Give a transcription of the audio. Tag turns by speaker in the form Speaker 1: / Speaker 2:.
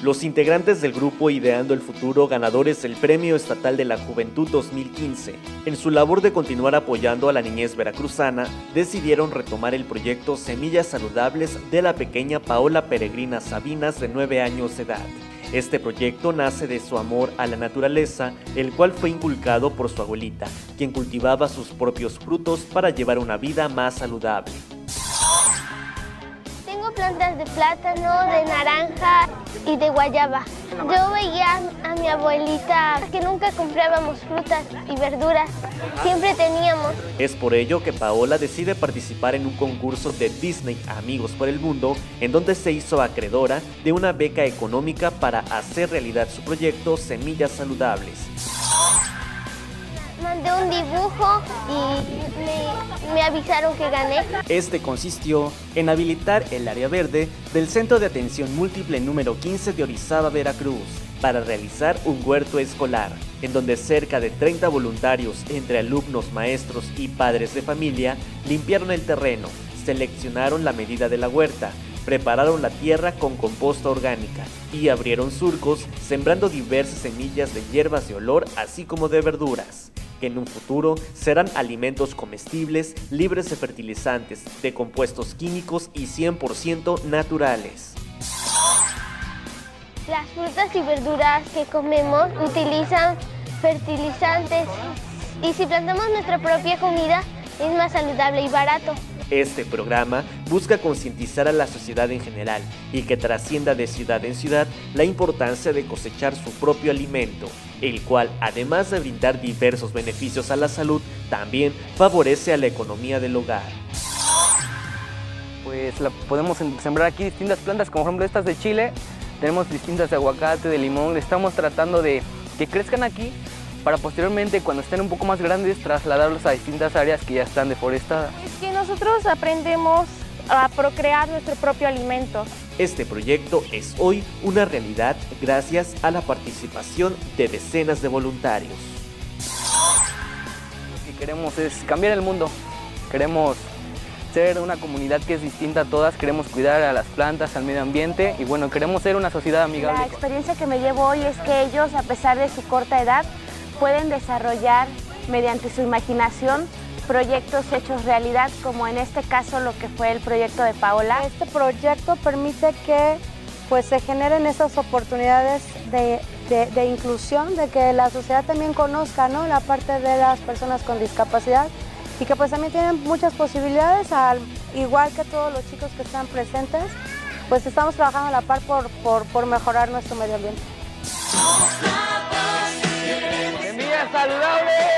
Speaker 1: Los integrantes del grupo Ideando el Futuro, ganadores del Premio Estatal de la Juventud 2015, en su labor de continuar apoyando a la niñez veracruzana, decidieron retomar el proyecto Semillas Saludables de la pequeña Paola Peregrina Sabinas de 9 años de edad. Este proyecto nace de su amor a la naturaleza, el cual fue inculcado por su abuelita, quien cultivaba sus propios frutos para llevar una vida más saludable
Speaker 2: plantas de plátano, de naranja y de guayaba. Yo veía a mi abuelita que nunca comprábamos frutas y verduras, siempre teníamos.
Speaker 1: Es por ello que Paola decide participar en un concurso de Disney Amigos por el Mundo, en donde se hizo acreedora de una beca económica para hacer realidad su proyecto Semillas Saludables
Speaker 2: dibujo y me, avisaron que gané.
Speaker 1: Este consistió en habilitar el área verde del Centro de Atención Múltiple número 15 de Orizaba, Veracruz, para realizar un huerto escolar, en donde cerca de 30 voluntarios entre alumnos, maestros y padres de familia limpiaron el terreno, seleccionaron la medida de la huerta, prepararon la tierra con composta orgánica y abrieron surcos sembrando diversas semillas de hierbas de olor así como de verduras que en un futuro serán alimentos comestibles, libres de fertilizantes, de compuestos químicos y 100% naturales.
Speaker 2: Las frutas y verduras que comemos utilizan fertilizantes y si plantamos nuestra propia comida es más saludable y barato.
Speaker 1: Este programa busca concientizar a la sociedad en general y que trascienda de ciudad en ciudad la importancia de cosechar su propio alimento, el cual, además de brindar diversos beneficios a la salud, también favorece a la economía del hogar.
Speaker 3: Pues podemos sembrar aquí distintas plantas, como por ejemplo estas de Chile, tenemos distintas de aguacate, de limón, estamos tratando de que crezcan aquí para posteriormente cuando estén un poco más grandes trasladarlos a distintas áreas que ya están deforestadas.
Speaker 4: Es que nosotros aprendemos a procrear nuestro propio alimento.
Speaker 1: Este proyecto es hoy una realidad gracias a la participación de decenas de voluntarios.
Speaker 3: Lo que queremos es cambiar el mundo, queremos ser una comunidad que es distinta a todas, queremos cuidar a las plantas, al medio ambiente y bueno, queremos ser una sociedad amigable.
Speaker 4: La experiencia que me llevo hoy es que ellos, a pesar de su corta edad, pueden desarrollar mediante su imaginación proyectos hechos realidad, como en este caso lo que fue el proyecto de Paola.
Speaker 5: Este proyecto permite que pues, se generen esas oportunidades de, inclusión, de que la sociedad también conozca ¿no? la parte de las personas con discapacidad y que pues también tienen muchas posibilidades, al igual que todos los chicos que están presentes, pues estamos trabajando a la par por, por mejorar nuestro medio ambiente saludable.